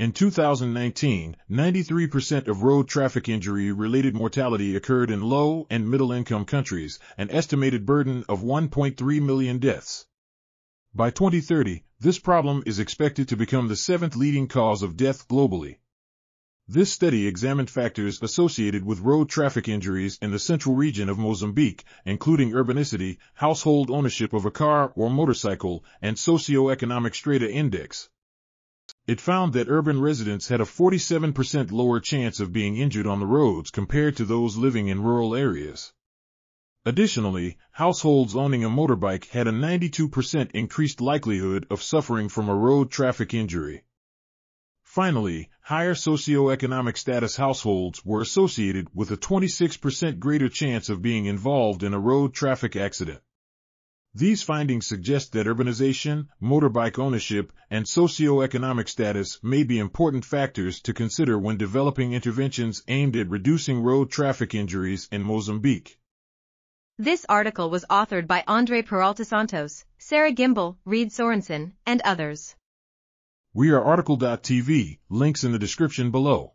In 2019, 93% of road traffic injury related mortality occurred in low and middle income countries, an estimated burden of 1.3 million deaths. By 2030, this problem is expected to become the seventh leading cause of death globally. This study examined factors associated with road traffic injuries in the central region of Mozambique, including urbanicity, household ownership of a car or motorcycle, and socioeconomic strata index. It found that urban residents had a 47% lower chance of being injured on the roads compared to those living in rural areas. Additionally, households owning a motorbike had a 92% increased likelihood of suffering from a road traffic injury. Finally, higher socioeconomic status households were associated with a 26% greater chance of being involved in a road traffic accident. These findings suggest that urbanization, motorbike ownership, and socioeconomic status may be important factors to consider when developing interventions aimed at reducing road traffic injuries in Mozambique. This article was authored by Andre Peralta Santos, Sarah Gimbel, Reed Sorensen, and others. We are RTCL.TV, links in the description below.